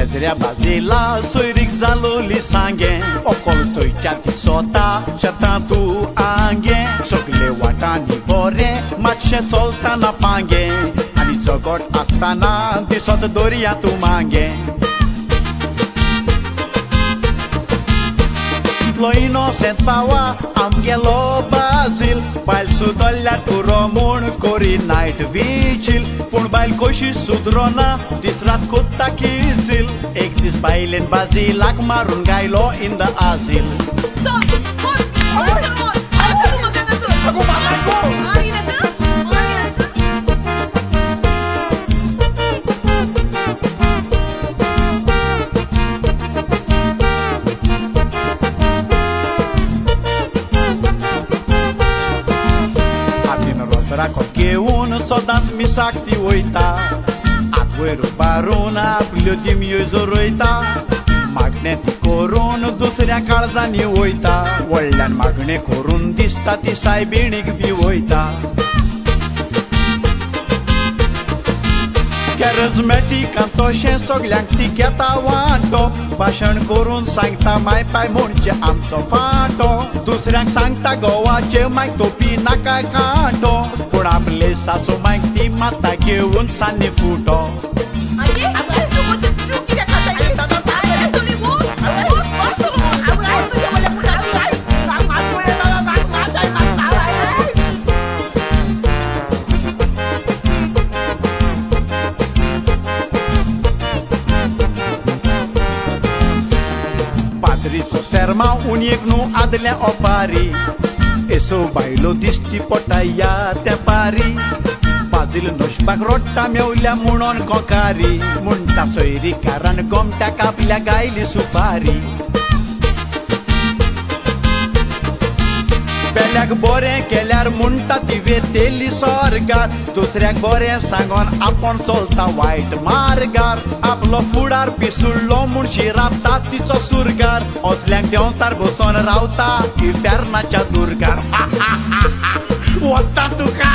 Cezrea Bazila, soirik zaloli sange Okol soitxan tizota, xertatu ange Sogle watan ibore, na zoltan Ani Anitzokot astana, tizot doriatu mange Lo innocent power, am yellow innocent पावा आमगेलो Brazil बायल सुदरल्यार पुरो म्हूण कोरी night विचील पूण बायल कशी सुदरोना दीस रात कोत्ता किसील एक दीस बायलेन बाजीलाक मारून गायलो इन द आजील Será que uno só das mi sakti oita Atuero barona, apilio de mi oizoroita Magneti corona, dusrea calzani oita Olhan magne corundista, ti sai binig vi oita कॅरजमॅटिकान तशें सगल्यांक ती घेता वांटो भाशण करून सांगता माय पाय म्हणजे आमचो फाटो दुसऱ्यांक सांगता गोवाचे मायक तोपी नाका काटो पूण आपले सासू मायक ती माता घेऊन सान्नी फुटो पात्रिचो शेरमा उनिएको आदल्या अपारी यसो भाइलो दिष्टी पटाइया त्यहाँ पारी बाजिल नुसपाक रोट्टा मेउल्या मुणन ककारी मुन्टा सोयरी कारण गम्ट्या कापिल्या गाइली सुपारी बेल्याक बरें केल्यार म्हणटा ती वेतेली सरकार दुसऱ्याक बरें सांगोन आपूण चलता वायट मार्गार. आपलो फुडार पिसुळ्ळो म्हूण शिरापता तिचो सुरगार. असल्यांक देंवतार बसोन रावता इटॅर्नाच्या दुर्गार. वता तुका.